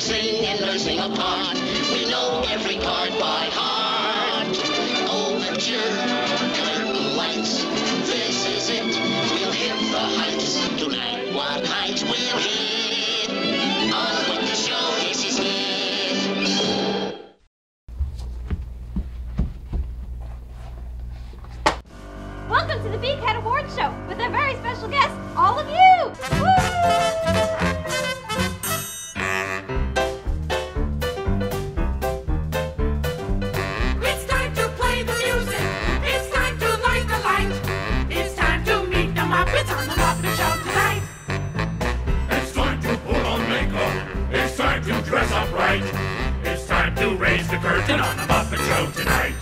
sing, and learn, sing a part. We know every part by heart. Oh, Overture, curtain lights. This is it. We'll hit the heights tonight. What heights we'll hit? On with the show. This is it. Welcome to the BCAT Awards Show with on the Muppet Show tonight.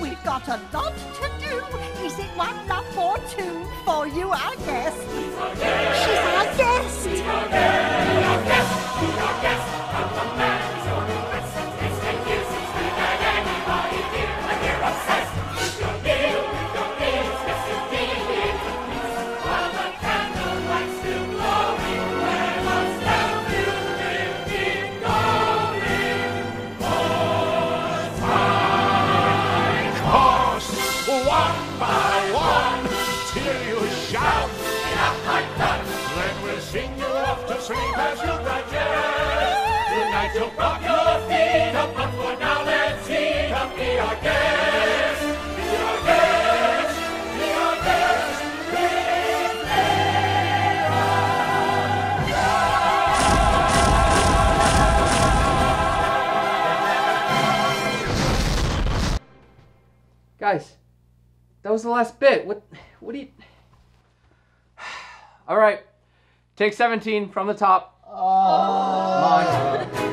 We've got a lot to do. Is it one love or two for you, our guest? Digest. Tonight you'll pop your feet up, but for now let's up. Be our guest. Be our guest. Be our guest. Guys, that was the last bit. What what do you All right. Take 17 from the top. Oh.